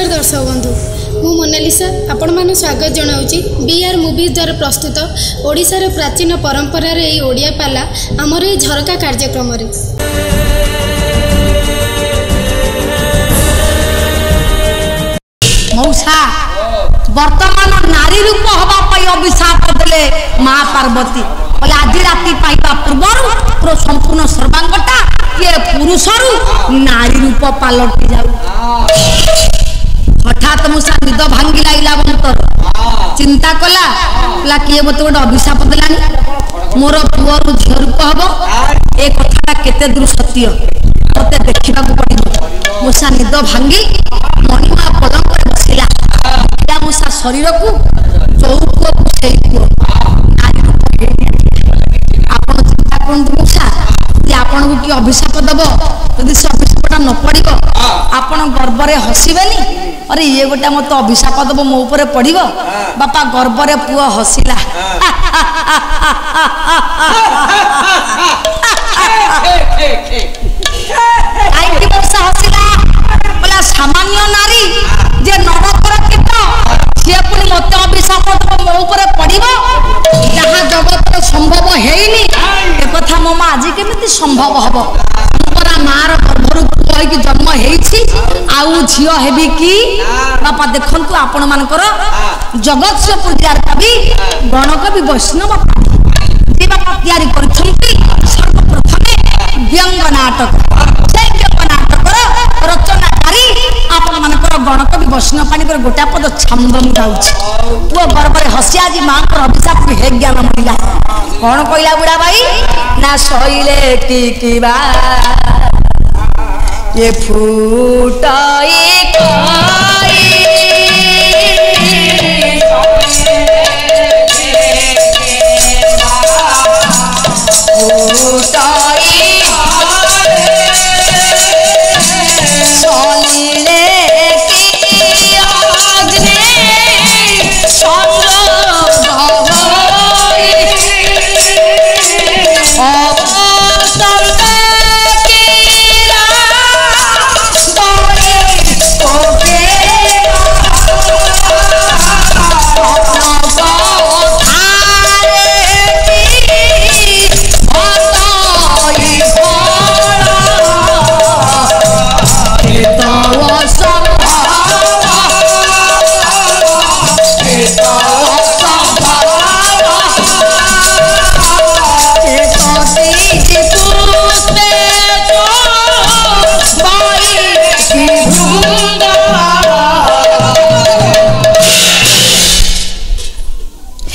ନମସ୍କାର ଦର୍ଶକ ବନ୍ଧୁ ମୁଁ ମୋନାଲିସା ଆପଣମାନଙ୍କୁ ସ୍ୱାଗତ ଜଣାଉଛି ବି ଆର୍ ମୁଭିଜ୍ ଦ୍ୱାରା ପ୍ରସ୍ତୁତ ଓଡ଼ିଶାର ପ୍ରାଚୀନ ପରମ୍ପରାର ଏହି ଓଡ଼ିଆ ପାଲା ଆମର ଏହି ଝରକା କାର୍ଯ୍ୟକ୍ରମରେ ବର୍ତ୍ତମାନ ନାରୀ ରୂପ ହେବା ପାଇଁ ଅଭିଶାପ ଦେଲେ ମା ପାର୍ବତୀ କହିଲେ ଆଜି ରାତି ପାଇବା ପୂର୍ବରୁ ସମ୍ପୂର୍ଣ୍ଣ ସର୍ବାଙ୍ଗଟା କିଏ ପୁରୁଷରୁ ନାରୀ ରୂପ ପାଲଟି ଯାଉ হঠাৎ মূষা নিদ ভাঙ্গি লাগিলা অন্তর চিন্তা কলা কলা কি মতো গোটে অভিশাপ দেলানি মোর পুয়রু ঝিও রূপ হব এ কথাটা কেতে দূর সত্য মতে দেখিবাকু পড়িব মূষা নিদ ভাঙ্গি মণিমা পলঙ্করে বসিলা ଦେଖିଲା ମୂଷା ଶରୀରକୁ ଚଉ ପୁଅକୁ ସେଇ ପୁଅ ଆପଣ ଚିନ୍ତା କରନ୍ତୁ ମୂଷା ଯେ ଆପଣଙ୍କୁ କିଏ ଅଭିଶାପ ଦବ ଯଦି ସେ ଅଭିଶାପଟା ନ ପଡ଼ିବ ଆପଣ ଗର୍ବରେ ହସିବେନି ଆରେ ଇଏ ଗୋଟେ ମୋତେ ଅଭିଶାପ ଦେବ ମୋ ଉପରେ ପଡ଼ିବ ବାପା ଗର୍ବରେ ପୁଅ ହସିଲା କାହିଁକି ବର୍ଷା ହସିଲା ବୋଲେ ସାମାନ୍ୟ ନାରୀ ଯେ ନବକର କୀଟ ସିଏ ପୁଣି ମୋତେ ଅଭିଶାପ ଦେବ ମୋ ଉପରେ ପଡ଼ିବ ଯାହା ଜଗତର ସମ୍ଭବ ହେଇନି ଏ କଥା ମୋ ମା ଆଜି କେମିତି ସମ୍ଭବ ହବ ମାର ଗର୍ଭରୁ ପୁଅ ହେଇକି ଜନ୍ମ ହେଇଛି ଆଉ ଝିଅ ହେବି କି ବାପା ଦେଖନ୍ତୁ ଆପଣମାନଙ୍କର ଜଗତସିଂହପୁର ଜିଲ୍ଲାର କବି ଗଣକବି ବୈଷ୍ଣବ ଯେ ବାପା ତିଆରି କରିଛନ୍ତି ସର୍ବପ୍ରଥମେ ବ୍ୟଙ୍ଗ ନାଟକ ସେ ବ୍ୟଙ୍ଗ ନାଟକର ରଚନାକାରୀ ଆପଣମାନଙ୍କର ଗଣକବି ବୈଷ୍ଣବ ପାଣିଙ୍କର ଗୋଟା ପଦ ଛାନ୍ଦ ମୁଁ ଯାଉଛି ପୁଅ ଗର୍ବରେ ହସି ଆଜି ମାଙ୍କର ଅଭିଶାପକୁ ହେ ଜ୍ଞାନ ମିଳିଲା କ'ଣ କହିଲା ବୁଢ଼ା ଭାଇ ନା ସହିଲେ ଟିକିବା ये फूटा एक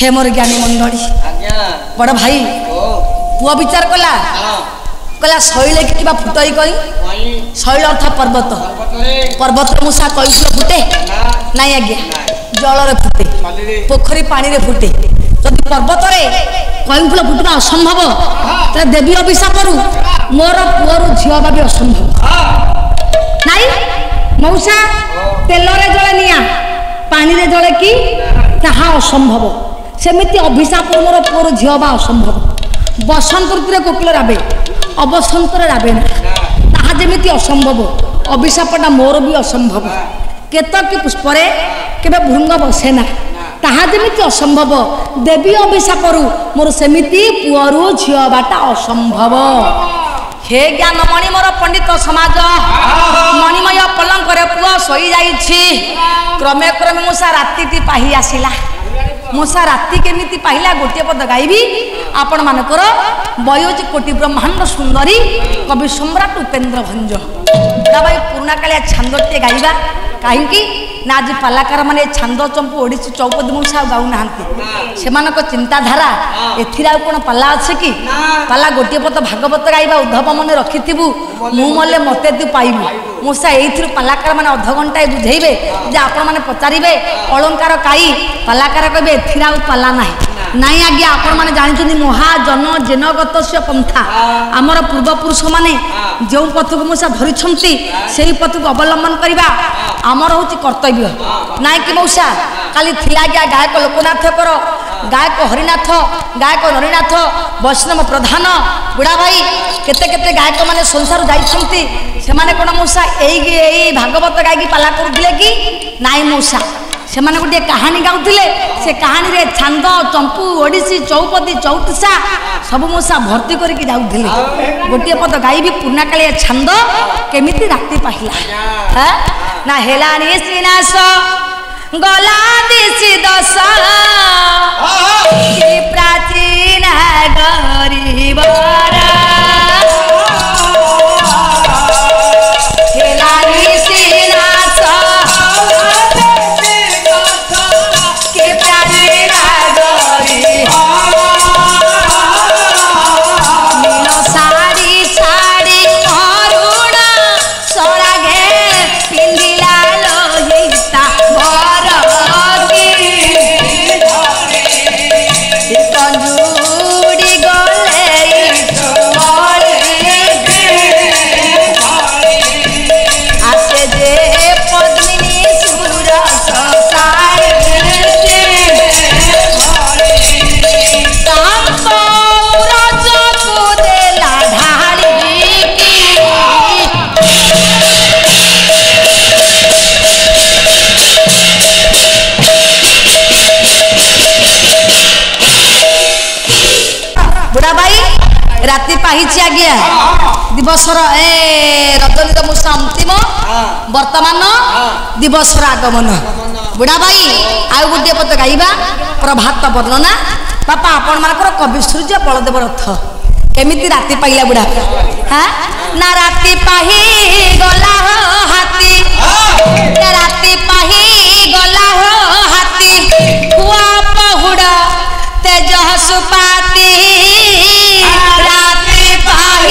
হে মোর জ্ঞানী মন্ডলী বড় ভাই পুয়া বিচার কলা কলা শৈলে কিবা ফুটই কই শৈল অর্থ পর্বত পর্বতর মূষা কইছিল ফুটে নাই আজ্ঞা জলরে ফুটে পোখরী পানিরে ফুটে যদি পর্বতরে কইম ফুল ফুটবা অসম্ভব তাহলে দেবী অভিশাপরু মোর পুয়ারু ঝিও হবা বি অসম্ভব নাই মৌসা তেলরে জলে নিয়া পানিরে জলে কি তাহা অসম্ভব ସେମିତି ଅଭିଶାପ ମୋର ପୁଅର ଝିଅ ବା ଅସମ୍ଭବ ବସନ୍ତ ଋତୁରେ କୋକିଳ ରାବେ ଅବସନ୍ତରେ ରାବେ ନା ତାହା ଯେମିତି ଅସମ୍ଭବ ଅଭିଶାପଟା ମୋର ବି ଅସମ୍ଭବ କେତକି ପୁଷ୍ପରେ କେବେ ଭୃଙ୍ଗ ବସେ ନା ତାହା ଯେମିତି ଅସମ୍ଭବ ଦେବୀ ଅଭିଶାପରୁ ମୋର ସେମିତି ପୁଅରୁ ଝିଅ ବାଟା ଅସମ୍ଭବ ହେ ଜ୍ଞାନମଣି ମୋର ପଣ୍ଡିତ ସମାଜ ମଣିମୟ ପଲଙ୍କରେ ପୁଅ ଶୋଇଯାଇଛି କ୍ରମେ କ୍ରମେ ମୁଁ ମୂଷା ରାତିଟି ପାହି ଆସିଲା ମୂଷା ରାତି କେମିତି ପାଇଲା ଗୋଟିଏ ପଦ ଗାଇବି ଆପଣମାନଙ୍କର ବୟୋଜ କୋଟି ବ୍ରହ୍ମାଣ୍ଡ ସୁନ୍ଦରୀ କବି ସମ୍ରାଟ ଉପେନ୍ଦ୍ର ଭଞ୍ଜ ତା ପାଇଁ ପୁରୁଣାକାଳିଆ ଛାନ୍ଦଟିଏ ଗାଇବା କାହିଁକି ନା ଆଜି ପାଲାକାରମାନେ ଛାନ୍ଦ ଚମ୍ପୁ ଓଡ଼ିଶୀ ଚୌପଦୀ ବଂଶ ଆଉ ଗାଉନାହାନ୍ତି ସେମାନଙ୍କ ଚିନ୍ତାଧାରା ଏଥିରେ ଆଉ କ'ଣ ପାଲା ଅଛି କି ପାଲା ଗୋଟିଏ ପଦ ଭାଗବତ ଗାଇବା ଉଦ୍ଧବ ମନେ ରଖିଥିବୁ ମୁଁ ମଲେ ମୋତେ ତୁ ପାଇବୁ ମୂଷା ଏଇଥିରୁ ପାଲାକାରମାନେ ଅଧଘଣ୍ଟାଏ ବୁଝେଇବେ ଯେ ଆପଣମାନେ ପଚାରିବେ ଅଳଙ୍କାର କାଇ ପାଲାକାର କହିବେ ଏଥିରେ ଆଉ ପାଲା ନାହିଁ ନାଇଁ ଆଜ୍ଞା ଆପଣମାନେ ଜାଣିଛନ୍ତି ମହାଜନ ଜେନଗତ ପନ୍ଥା ଆମର ପୂର୍ବପୁରୁଷମାନେ ଯେଉଁ ପଥକୁ ମୂଷା ଧରିଛନ୍ତି ସେହି ପଥକୁ ଅବଲମ୍ବନ କରିବା ଆମର ହେଉଛି କର୍ତ୍ତବ୍ୟ ନାଇଁ କି ମଉସା କାଲି ଥିଲା ଆଜ୍ଞା ଗାୟକ ଲୋକନାଥଙ୍କର ଗାୟକ ହରିନାଥ ଗାୟକ ନରିନାଥ ବୈଷ୍ଣବ ପ୍ରଧାନ ବୁଢ଼ା ଭାଇ କେତେ କେତେ ଗାୟକମାନେ ସଂସାର ଯାଇଛନ୍ତି ସେମାନେ କ'ଣ ମୂଷା ଏଇ ଏଇ ଭାଗବତ ଗାଇକି ପାଲା କରୁଥିଲେ କି ନାଇଁ ମୂଷା ସେମାନେ ଗୋଟିଏ କାହାଣୀ ଗାଉଥିଲେ ସେ କାହାଣୀରେ ଛାନ୍ଦ ଚମ୍ପୁ ଓଡ଼ିଶୀ ଚୌପଦୀ ଚଉତିସା ସବୁ ମୂଷା ଭର୍ତ୍ତି କରିକି ଯାଉଥିଲେ ଗୋଟିଏ ପଦ ଗାଇବି ପୁନାକାଳିଆ ଛାନ୍ଦ କେମିତି ରାତି ପାହିଲା ନା ହେଲାଣି ଶ୍ରୀନାଶ ଗଲା ଦିଶି ଦଶ ପ୍ରାଚୀନ ଗରିବରା আজ্ঞা দিবসর এ রজনীর মূষ অন্তিম বর্তমান দিবসর আগমন বুড়া ভাই আউ গোটিয়ে পদ গাইবা প্রভাত বর্ণনা বাপা আপন মানকর কবি সূর্য বলদেব রথ কেমিতি রাতি পাইলা বুড়া হ্যাঁ না রাতি পাহি গলা হাতি রাতি পাহি গলা হাতি কুয়া পহুড় তেজ হসুপাতি রাতি पाही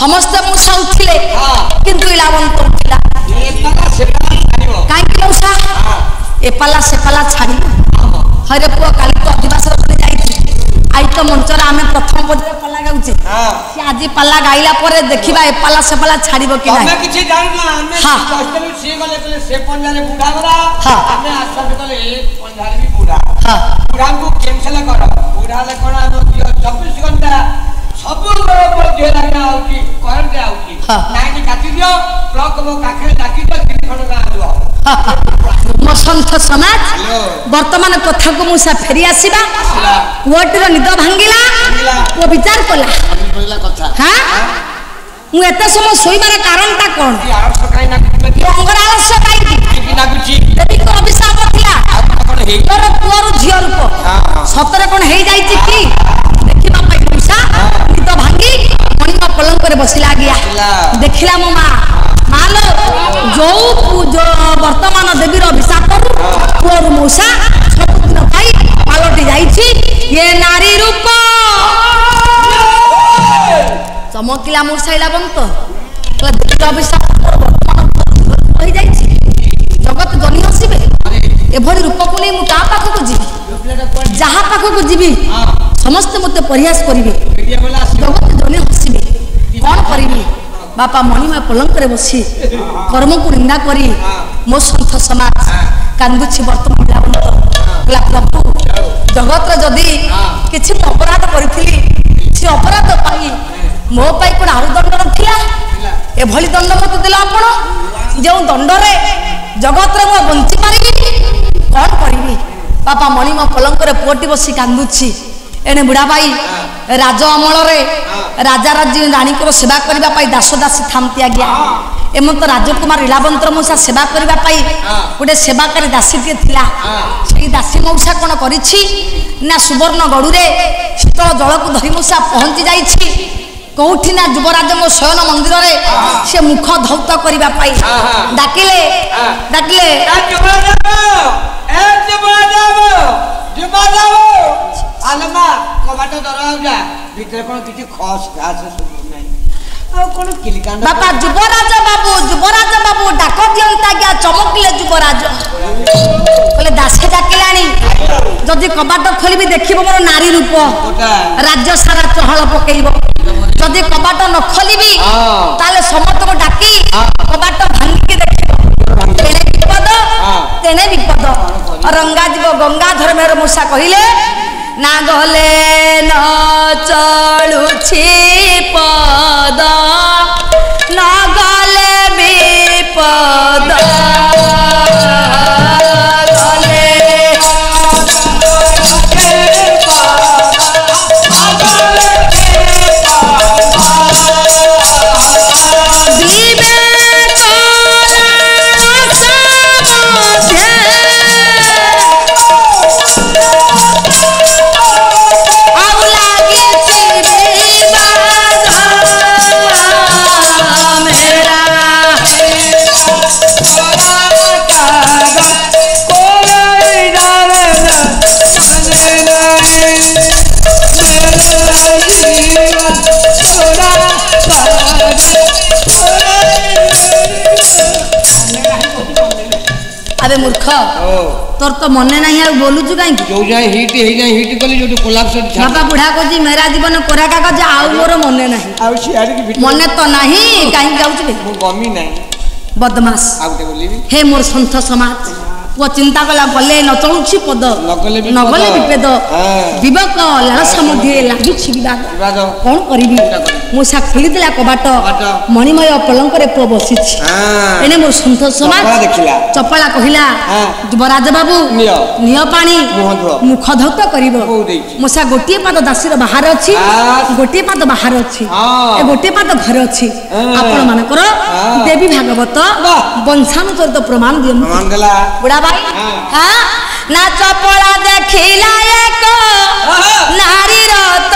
ସମସ୍ତେ ମୁଁ ସାଉଥିଲେ କିନ୍ତୁ ଇଲା ବନ୍ତଉଥିଲା କାହିଁକି ଲଉସା ଏପାଲା ସେପାଲା ଛାଡ଼ି ହରେ ପୁଅ କାଲି ତ ଅଧିବାସର ଯାଇଥିଲି ଆଇ ତ ମଞ୍ଚରେ ଆମେ ପ୍ରଥମ ପର୍ଯ୍ୟାୟ ପାଲା ଗାଉଛେ ସେ ଆଜି ପାଲା ଗାଇଲା ପରେ ଦେଖିବା ଏପାଲା ସେପାଲା ଛାଡ଼ିବ କି ନାହିଁ କିଛି ଜାଣିନା ଆମେ ସିଏ ଗଲେ ସେ ପଞ୍ଜାରେ ବୁଢ଼ା ଗଲା ଆମେ ଆଶ୍ୱାସ କଲେ ଏ ପଞ୍ଜାରେ ବି ବୁଢ଼ା ବୁଢ଼ାଙ୍କୁ କ୍ୟାନସେଲ କର ବୁଢ଼ା ହେଲେ କ'ଣ ଆମ ଚବିଶ ଘଣ୍ଟା ସବୁ ଲୋକ ଝିଅଟା ଯାଉଛି କରେଣ୍ଟ ଯାଉଛି ଲାଇନ୍ କାଟିଦିଅ ବ୍ଲକ ମୋ ପାଖରେ ଡାକିଦିଅ ତିନି ଖଣ୍ଡ ଗାଁ ଦିଅ ମୋ ସନ୍ଥ ସମାଜ ବର୍ତ୍ତମାନ କଥାକୁ ମୂଷା ଫେରି ଆସିବା କୋର୍ଟର ନିଦ ଭାଙ୍ଗିଲା ଓ ବିଚାର କଲା ମୁଁ ଏତେ ସମୟ ଶୋଇବାର କାରଣଟା କ'ଣ ଅଙ୍ଗର ଆଳସ୍ୟ କାହିଁକି ଅଭିଶାପ ଥିଲା ତୋର ପୁଅରୁ ଝିଅ ରୂପ ସତରେ କ'ଣ ହେଇଯାଇଛି କି ମୁଣ୍ଡ ଭାଙ୍ଗି ମଣିମ ପଲଙ୍କରେ ବସିଲା ଆଜ୍ଞା ଦେଖିଲା ମୋ ମା ମାଲୋ ଯୋଉ ବର୍ତ୍ତମାନ ଦେବୀର ଅଭିଶାପରୁ ପୁଅରୁ ମୂଷା ସବୁଦିନ ପାଇଁ ପାଲଟି ଯାଇଛି ଏ ନାରୀ ରୂପ ଚମକିଲା ମୂଷାଇଲା ବନ୍ତ ଦେବୀର ଅଭିଶାପ ହୋଇଯାଇଛି ଜଗତ ଜନି ହସିବେ ଏଭଳି ରୂପକୁ ନେଇ ମୁଁ କାହା ପାଖକୁ ଯିବି ଯାହା ପାଖକୁ ଯିବି ସମସ୍ତେ ମୋତେ ପରିହାସ କରିବେ ଜଗତ ଜଣେ ହସିବେ କ'ଣ କରିବି ବାପା ମଣିମା ପଲଙ୍କରେ ବସି କର୍ମକୁ ନିନ୍ଦା କରି ମୋ ସନ୍ଥ ସମାଜ କାନ୍ଦୁଛି ବର୍ତ୍ତମାନ ହେଲା ପ୍ରଭୁ ଜଗତର ଯଦି କିଛି ମୁଁ ଅପରାଧ କରିଥିଲି ସେ ଅପରାଧ ପାଇଁ ମୋ ପାଇଁ କ'ଣ ଆଉ ଦଣ୍ଡ ନଥିଲା ଏଭଳି ଦଣ୍ଡ ମୋତେ ଦେଲେ ଆପଣ ଯେଉଁ ଦଣ୍ଡରେ ଜଗତରେ ମୁଁ ବଞ୍ଚିପାରିବି କ'ଣ କରିବି ବାପା ମଣିମା ପଲଙ୍କରେ ପୁଅଟି ବସି କାନ୍ଦୁଛି ଏଣେ ବୁଢ଼ା ଭାଇ ରାଜ ଅମଳରେ ରାଜା ରାଜୀ ରାଣୀଙ୍କର ସେବା କରିବା ପାଇଁ ଦାସଦାସୀ ଥାନ୍ତି ଆଜ୍ଞା ଏମନ୍ତ ରାଜକୁମାର ଇଳାବନ୍ତର ମଉସା ସେବା କରିବା ପାଇଁ ଗୋଟେ ସେବାକାରୀ ଦାସୀଟିଏ ଥିଲା ସେଇ ଦାସୀ ମଉସା କ'ଣ କରିଛି ନା ସୁବର୍ଣ୍ଣ ଗଡ଼ୁରେ ଶୀତଳ ଜଳକୁ ଧରି ମଉସା ପହଞ୍ଚି ଯାଇଛି କୋଉଠି ନା ଯୁବରାଜଙ୍କ ଶୟନ ମନ୍ଦିରରେ ସେ ମୁଖ ଧୌତ କରିବା ପାଇଁ ଡାକିଲେ ଡାକିଲେ ଆଲମା କବାଟ ଦରଜା ଯା ଭିତରେ କ'ଣ କିଛି ଖସ୍ ଖାସ୍ ଶୁଭୁ ନାହିଁ ଆଉ କ'ଣ କିଲିକାଣ୍ଡ ବାପା ଯୁବରାଜ ବାବୁ ଯୁବରାଜ ବାବୁ ଡାକ ଦିଅନ୍ତା ଆଜ୍ଞା ଚମକିଲେ ଯୁବରାଜ କହିଲେ ଦାସେ ଡାକିଲାଣି ଯଦି କବାଟ ଖୋଲିବି ଦେଖିବ ମୋର ନାରୀ ରୂପ ରାଜ୍ୟ ସାରା ଚହଳ ପକେଇବ ଯଦି କବାଟ ନ ଖୋଲିବି ତାହେଲେ ସମସ୍ତଙ୍କୁ ଡାକି କବାଟ ଭାଙ୍ଗି ଗଙ୍ଗାଧର ମେହର ମୂଷା କହିଲେ ନା ଗହଲେ ନ ଚଳୁଛି ପଦ তোর তো মনে নাই আর বলুছু কাইকি যো যায় হিট হই যায় হিট কলি যো কোলাপস বাবা বুড়া কজি মেরা জীবন কোরা কাগজ আউ মোর মনে নাই আউ সিয়ারি কি মনে তো নাহি কাই গাউছু বে মো গমি নাই বদমাস আউ তে বলিবি হে মোর সন্ত সমাজ পুয়া চিন্তা কলা গলে ন চলুছি পদ নগলে বিপেদ বিবক লালসা মধ্যে লাগুছি বিবাদ কোন করিবি মূষা খুলিদেলা কবাট মণিময় পলঙ্করে পুয় হ্যাঁ। বসিছি এনে মোর সন্তোষ সমাজ চপলা কহিলা হ্যাঁ। বরাজ বাবু নিয় পানি মুখ ধৌত করিব মূষা গোটিয়ে পাদ দাসীর বাহার অছি গোটিয়ে পাদ বাহার অছি ଏ ଗୋଟିଏ ପାଦ ଘରେ ଅଛି ଆପଣ ମାନଙ୍କର ଦେବୀ ଭାଗବତ ବଂଶାନୁଚରିତ ପ୍ରମାଣ ଦିଅନ୍ତୁ ବୁଢା ଭାଇ ନା ଚପଳା ଦେଖିଲା ଏକ ନାରୀର ତ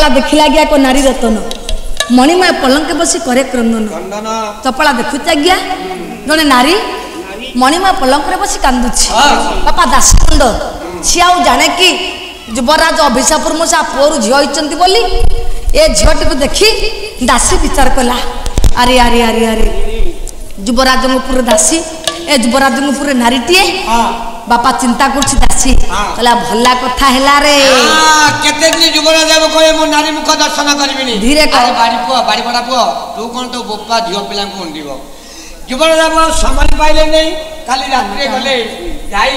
ଚପଳା ଦେଖିଲା ଆଜ୍ଞା ଏକ ନାରୀ ରତନ ମଣିମା ପଲଙ୍କେ ବସି କରେ କ୍ରନ୍ଦନ ଚପଳା ଦେଖୁଛି ଆଜ୍ଞା ଜଣେ ନାରୀ ମଣିମା ପଲଙ୍କରେ ବସି କାନ୍ଦୁଛି ବାପା ଦାସକୁଣ୍ଡ ସିଏ ଆଉ ଜାଣେ କି ଯୁବରାଜ ଅଭିଶାପୁର ମୁଁ ସା ପୁଅରୁ ଝିଅ ହେଇଛନ୍ତି ବୋଲି ଏ ଝିଅଟିକୁ ଦେଖି ଦାସୀ ବିଚାର କଲା ଆରେ ଆରେ ଆରେ ଆରେ ଯୁବରାଜଙ୍କ ପୁରେ ଦାସୀ ଏ ଯୁବରାଜଙ୍କ ପୁରେ ନାରୀଟିଏ বাপা চিন্তা করছি দাসি কলা ভল্লা কথা হেলা রে হ্যাঁ, কেতে দিন যুবরা যাব কই মো নারী মুখ দর্শন করিবি নি ধীরে কর আরে বাড়ি পো বাড়ি বড়া পো তু কোন তো বোপা ঝিও পিলা কো উন্ডিব যুবরা যাব সামাল পাইলে নেই কালি রাত্রে গলে যাই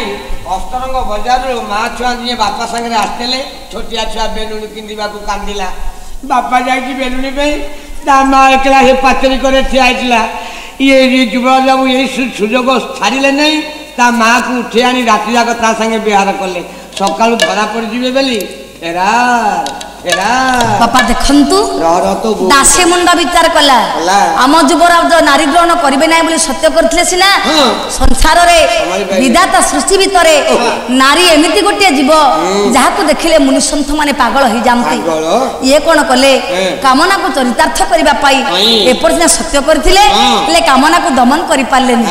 অষ্টরঙ্গ বাজার রে মা ছুয়া নিয়ে বাপা সঙ্গে আসতেলে ছোটিয়া ছুয়া বেলুনি কিনদিবা কো কান্দিলা বাপা যাইকি বেলুনি পাই দামা একলা হে পাতরি করে ঠিয়া ইয়ে যুবরা যাব এই সুযোগ ছাড়িলে নাই ତା ମାଆକୁ ଉଠେଇ ଆଣି ରାତି ଯାକ ତା ସାଙ୍ଗେ ବିହାର କଲେ ସକାଳୁ ଧରା ପଡ଼ିଯିବେ ବୋଲି ଫେରାର বাপা দেখন্তু দাসে মুন্ডা বিচার কলা আম যুবরা নারী গ্রহণ করবে না বলে সত্য করলে সিনা সংসারে বিধাতা সৃষ্টি ভিতরে নারী এমিতি গোটিয়ে জীব যাহাকু দেখিলে মুনিসন্থ মানে পাগল হয়ে যাতে ইয়ে কোণ কলে কু চরিতার্থ করিবা পাই এপর সিনা সত্য করিলে ହେଲେ କାମନାକୁ ଦମନ କରିପାରିଲେନି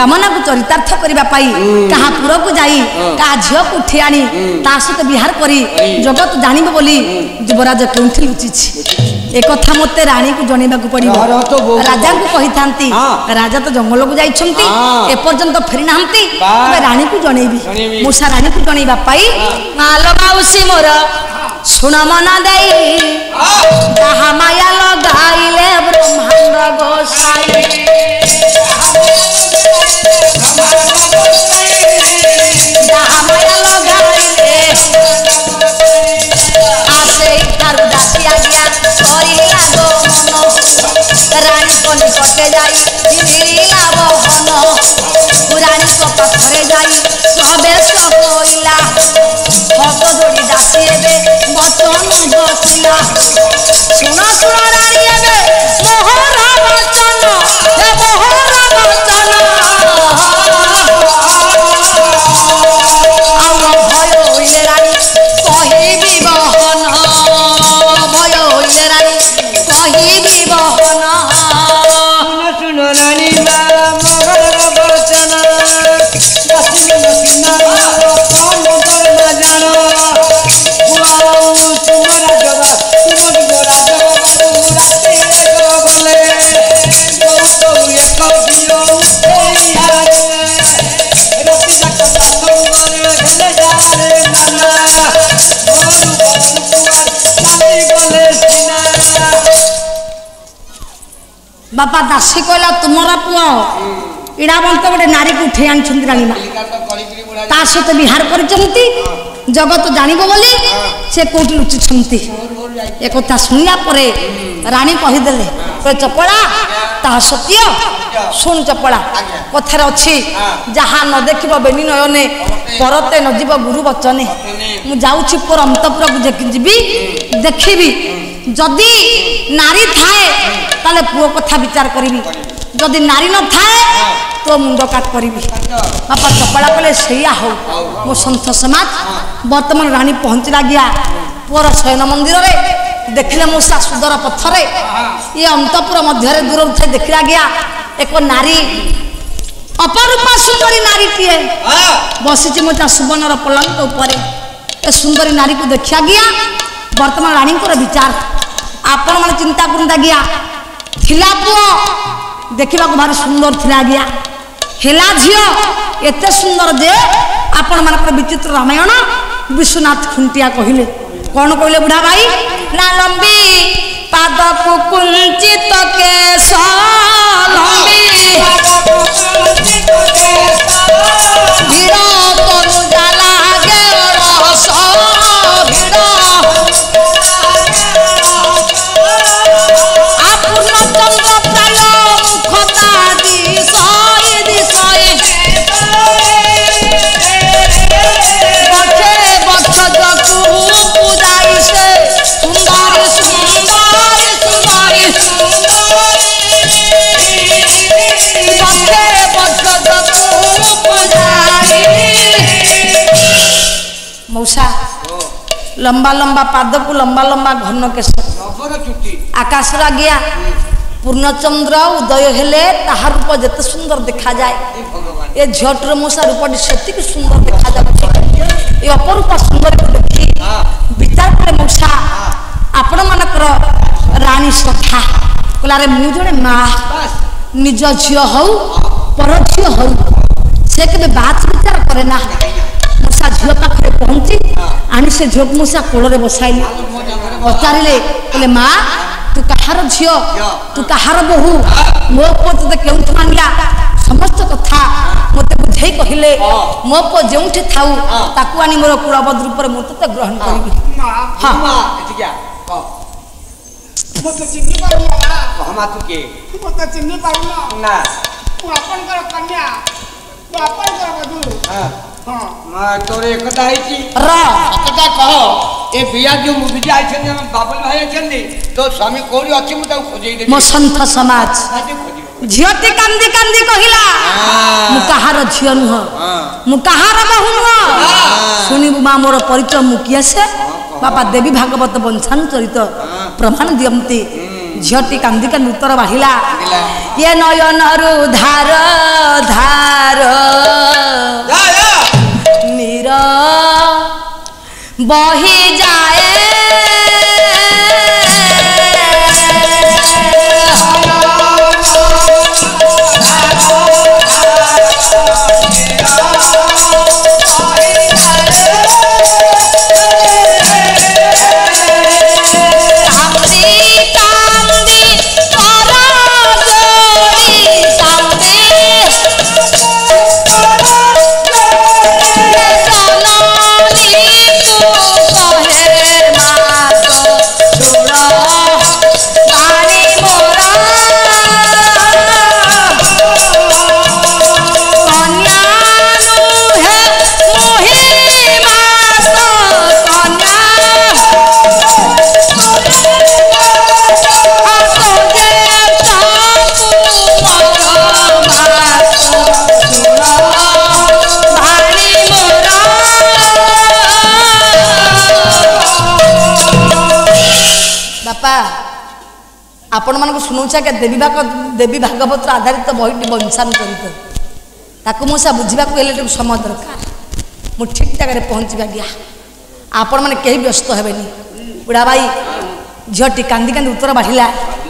କାମନାକୁ ଚରିତାର୍ଥ କରିବା ପାଇଁ କାହା ପୁରକୁ ଯାଇ କାହା ଝିଅକୁ উঠে আনি ତା ସହିତ ବିହାର କରି ଜଗତ ଜାଣିବ ବୋଲି ଯୁବରାଜ କେଉଁଠି ଲୁଚିଛି ଏ କଥା ମୋତେ ରାଣୀକୁ ଜଣେଇବାକୁ ପଡ଼ିବ ରାଜାଙ୍କୁ କହିଥାନ୍ତି ରାଜା ତ ଜଙ୍ଗଲକୁ ଯାଇଛନ୍ତି ଏପର୍ଯ୍ୟନ୍ତ ଫେରି ନାହାନ୍ତି ରାଣୀକୁ ଜଣେଇବି ମୂଷା ରାଣୀକୁ ଜଣେଇବା ପାଇଁ ମାଲୋ ମାଉସୀ ମୋର ଶୁଣ ମନା ଦେଇ ଯାହା ମାୟା ଲଗାଇଲେ ବ୍ରହ୍ମାଣ୍ଡ ଗୋସାଇ পাখরে যাই বিলা বহন পুরাণীক পাখরে যাই সবেশ কইলা ভক্ত জোড়ি দাসী এবে বচন বসিলা শুন শুন রানী এবে ବାବା ଦାସୀ କହିଲା ତୁମର ପୁଅ ଏଇଟା ବନ୍ତ ଗୋଟେ ନାରୀକୁ ଉଠେଇ ଆଣିଛନ୍ତି ରାଣୀମା ତା ସହିତ ବିହାର କରିଛନ୍ତି ଜଗତ ଜାଣିବ ବୋଲି ସେ କୋଉଠି ଲୁଚିଛନ୍ତି ଏ କଥା ଶୁଣିଲା ପରେ ରାଣୀ କହିଦେଲେ କହିଲେ ଚପଳା ତାହା ସତ୍ୟ ଶୁଣୁ ଚପଳା କଥାରେ ଅଛି ଯାହା ନ ଦେଖିବ ବେନି ନୟନେ ପରତେ ନ ଯିବ ଗୁରୁ ବଚନେ ମୁଁ ଯାଉଛି ପୁଅର ଅନ୍ତପୁରକୁ ଯିବି ଦେଖିବି যদি নারী থাকে তাহলে পুয় কথা বিচার করবি যদি নারী নথায় তো মুন্ড কাট করবি বাপা চপড়া কলে সেইয়া হোক মো সন্থ সমাজ বর্তমান রানী পহঞ্চিলা গিয়া পুয়র শয়ন মন্দিরে ଦେଖିଲେ ମୋ ଶାଶୁ ଦର ପଥରେ ଇଏ ଅନ୍ତପୁର ମଧ୍ୟରେ ଦୂରରୁ ଥାଇ ଦେଖିଲା ଗିଆ ଏକ ନାରୀ ଅପରୂପା ସୁନ୍ଦରୀ ନାରୀଟିଏ ବସିଛି ମୋ ତା ସୁବର୍ଣ୍ଣର ପଲଙ୍କ ଉପରେ ଏ ସୁନ୍ଦରୀ ନାରୀକୁ ଦେଖିବା ଗିଆ ବର୍ତ୍ତମାନ ରାଣୀଙ୍କର ବିଚାର আপন মানে চিন্তা করুন আজ্ঞা ଥିଲା ପୁଅ ଦେଖିବାକୁ ଭାରି ସୁନ୍ଦର ଥିଲା ଆଜ୍ଞା ହେଲା ଝିଅ ଏତେ ସୁନ୍ଦର ଯେ ଆପଣମାନଙ୍କର ବିଚିତ୍ର ରାମାୟଣ ବିଶ୍ୱନାଥ ଖୁଣ୍ଟିଆ କହିଲେ କ'ଣ କହିଲେ ବୁଢ଼ା ଭାଇ ନା ଲମ୍ବି ପାଦକୁ କୁଞ୍ଚିତ କେଶ ଲମ୍ବି লম্বা লম্বা পাদকু লম্বা লম্বা ঘন কেশ আকাশরা গিয়া পূর্ণচন্দ্র উদয় হলে তাহার রূপ যেতে সুন্দর দেখা যায় এ ঝিওটির মশা রূপটি সেটিকি সুন্দর দেখা যাচ্ছে এই অপরূপ সুন্দর দেখি বিচার কলে মশা আপন মানকর রাণী সখা কলে আরে মু জনে মা নিজ ঝিও হও পর ঝিও হও সে কেবে বাছ বিচার করে না ଝିଅ ପାଖରେ ପହଞ୍ଚି ଆଣି ସେ ଝୋଗମୂଷା କୋଳରେ ବସାଇଲି ପଚାରିଲେ କହିଲେ ମା ତୁ କାହାର ଝିଅ ତୁ କାହାର ବୋହୁ ମୋ ପୁଅ ତୋତେ କେଉଁଠୁ ଆଣିଲା ସମସ୍ତ କଥା ମୋତେ ବୁଝେଇ କହିଲେ ମୋ ପୁଅ ଯେଉଁଠି ଥାଉ ତାକୁ ଆଣି ମୋର କୁଳବଦ ରୂପରେ ମୁଁ ତୋତେ ଗ୍ରହଣ କରିବି ମୋତେ ମୋତେ ଚିହ୍ନି ପାରୁନ ନା ମୁଁ ଆପଣଙ୍କର କନ୍ୟା ଆପଣଙ୍କର ବଧୁ ହଁ ତୋର ଏ କଥା ହେଇଛି ସତଟା କହ ଏ ବିଆ ଯୋଉ ମୁଭିଟି ଆଇଛନ୍ତି ଆମ ବାବୁଲ ଭାଇ ଅଛନ୍ତି ତୋ ସ୍ୱାମୀ କୋଉଠି ଅଛି ମୁଁ ତାକୁ ଖୋଜେଇ ଦେବି ମୋ ସନ୍ଥ ସମାଜ ଝିଅଟି କାନ୍ଦି କାନ୍ଦି କହିଲା ମୁଁ କାହାର ଝିଅ ନୁହଁ ମୁଁ କାହାର ବହୁ ନୁହଁ ଶୁଣିବୁ ମା ମୋର ପରିଚୟ ମୁଁ କିଏ ସେ ବାପା ଦେବୀ ଭାଗବତ ବଂଶାନୁ ଚରିତ ପ୍ରମାଣ ଦିଅନ୍ତି ଝିଅଟି କାନ୍ଦି କାନ୍ଦି ଉତ୍ତର ବାହିଲା ଇଏ ନୟନରୁ ଧାର ଧାର বহে যায় ଆପଣମାନଙ୍କୁ ଶୁଣଉଛି ଆଜ୍ଞା ଦେବୀ ଭାଗ ଦେବୀ ଭାଗବତ ଆଧାରିତ ବହିଟି ବଂଶାନ୍ତରିତ ତାକୁ ମୁଁ ସେ ବୁଝିବାକୁ ହେଲେ ଟିକେ ସମୟ ଦରକାର ମୁଁ ଠିକ୍ ଜାଗାରେ ପହଞ୍ଚିବି ଆଜ୍ଞା ଆପଣମାନେ କେହି ବ୍ୟସ୍ତ ହେବେନି ବୁଢ଼ା ଭାଇ ଝିଅଟି କାନ୍ଦି କାନ୍ଦି ଉତ୍ତର ବାଢ଼ିଲା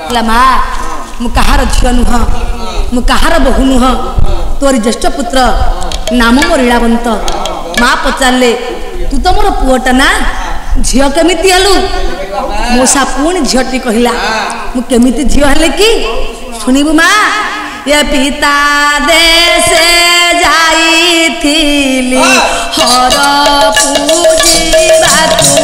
କହିଲା ମା ମୁଁ କାହାର ଝିଅ ନୁହଁ ମୁଁ କାହାର ବୋହୁ ନୁହଁ ତୋରି ଜ୍ୟେଷ୍ଠ ପୁତ୍ର ନାମ ମୋ ରୀଳାବନ୍ତ ମା ପଚାରିଲେ ତୁ ତ ମୋର ପୁଅଟା ନା ଝିଅ କେମିତି ହେଲୁ ମୂଷା ପୁଣି ଝିଅଟି କହିଲା ମୁଁ କେମିତି ଝିଅ ହେଲେ କି ଶୁଣିବୁ ମା ଏ ପିତା ଦେଶେ ଯାଇଥିଲି ହର ପୂଜିବାକୁ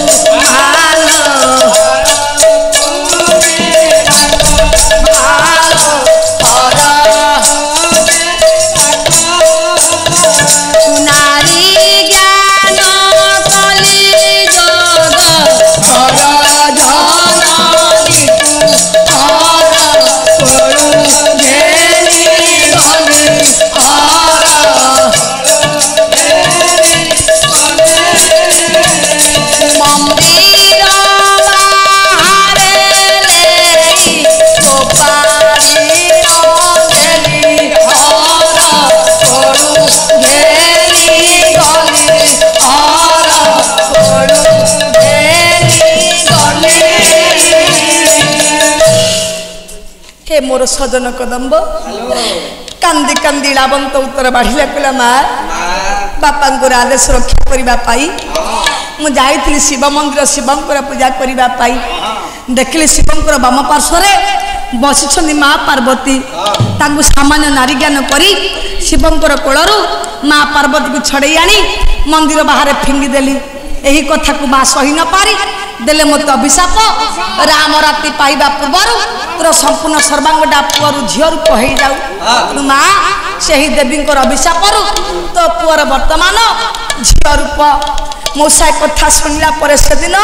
ମୋର ସଜନ କଦମ୍ବ କାନ୍ଦି କାନ୍ଦି ରାବନ୍ତ ଉତ୍ତର ବାଢ଼ିଲା ପିଲା ମା ବାପାଙ୍କର ଆଦେଶ ରକ୍ଷା କରିବା ପାଇଁ ମୁଁ ଯାଇଥିଲି ଶିବ ମନ୍ଦିର ଶିବଙ୍କର ପୂଜା କରିବା ପାଇଁ ଦେଖିଲି ଶିବଙ୍କର ବାମ ପାର୍ଶ୍ୱରେ ବସିଛନ୍ତି ମା ପାର୍ବତୀ ତାଙ୍କୁ ସାମାନ୍ୟ ନାରୀ ଜ୍ଞାନ କରି ଶିବଙ୍କର କୋଳରୁ ମା ପାର୍ବତୀକୁ ଛଡ଼େଇ ଆଣି ମନ୍ଦିର ବାହାରେ ଫିଙ୍ଗିଦେଲି ଏହି କଥାକୁ ମା ସହି ନ ଦେଲେ ମୋତେ ଅଭିଶାପ ରାମ ରାତି ପାଇବା ପୂର୍ବରୁ ପୁତ୍ର ସମ୍ପୂର୍ଣ୍ଣ ସର୍ବାଙ୍ଗଟା ପୁଅରୁ ଝିଅରୂପ ହେଇଯାଉ ମା ସେହି ଦେବୀଙ୍କର ଅଭିଶାପରୁ ତୋ ପୁଅର ବର୍ତ୍ତମାନ ଝିଅ ରୂପ ମଉସା କଥା ଶୁଣିଲା ପରେ ସେଦିନ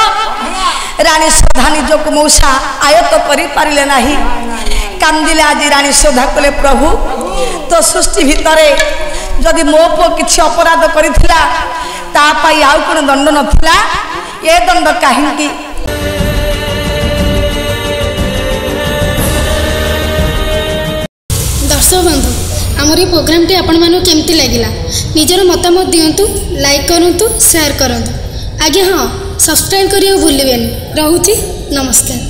ରାଣୀ ସୋଧା ନିଜକୁ ମଉସା ଆୟତ୍ତ କରିପାରିଲେ ନାହିଁ କାନ୍ଦିଲେ ଆଜି ରାଣୀ ସୋଧା କଲେ ପ୍ରଭୁ ତୋ ସୃଷ୍ଟି ଭିତରେ ଯଦି ମୋ ପୁଅ କିଛି ଅପରାଧ କରିଥିଲା ତା ପାଇଁ ଆଉ କ'ଣ ଦଣ୍ଡ ନଥିଲା ଏ ଦଣ୍ଡ କାହିଁକି ଦର୍ଶକ ବନ୍ଧୁ ଆମର ଏ ପ୍ରୋଗ୍ରାମ୍ଟି ଆପଣମାନଙ୍କୁ କେମିତି ଲାଗିଲା ନିଜର ମତାମତ ଦିଅନ୍ତୁ ଲାଇକ୍ କରନ୍ତୁ ସେୟାର କରନ୍ତୁ ଆଜ୍ଞା ହଁ ସବସ୍କ୍ରାଇବ୍ କରିବାକୁ ଭୁଲିବେନି ରହୁଛି ନମସ୍କାର